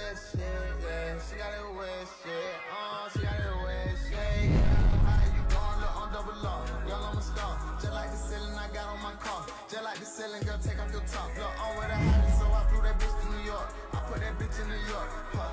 wet shit, yeah. She got it wet yeah. uh, she got it wet shit, yeah. How you going? Look, I'm double up, girl, I'm a star. Just like the ceiling I got on my car. Just like the ceiling, girl, take off your top. Look, I'm with a hat, so I flew that bitch to New York. I put that bitch in New York. Huh.